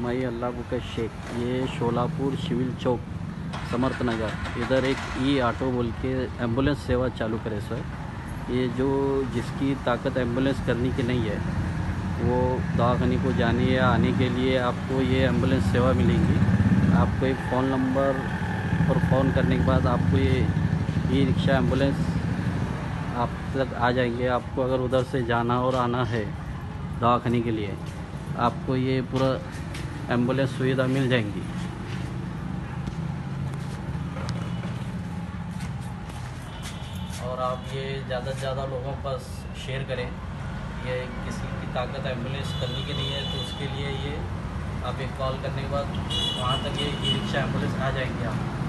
मई अल्लाह Booker Sheikh, ये शोलापुर शिविल चौक, समर्थ नगर। इधर एक ई ऑटो बोल के एंबुलेंस सेवा चालू करे, सर। ये जो जिसकी ताकत एंबुलेंस करने की नहीं है, वो दवाखाने को जाने या आने के लिए आपको ये एंबुलेंस सेवा मिलेगी। आपको एक फ़ोन नंबर पर फ़ोन करने के बाद आपको ये ई रिक्शा एंबुलेंस आप तक आ जाएँगे। आपको अगर उधर से जाना और आना है दवाखाने के लिए, आपको ये पूरा एंबुलेंस सुविधा मिल जाएँगी। और आप ये ज़्यादा से ज़्यादा लोगों पर शेयर करें। ये किसी की ताकत एंबुलेंस करने की नहीं है तो उसके लिए ये आप एक कॉल करने के बाद वहाँ तक ये ई रिक्शा एंबुलेंस आ जाएँगे आप।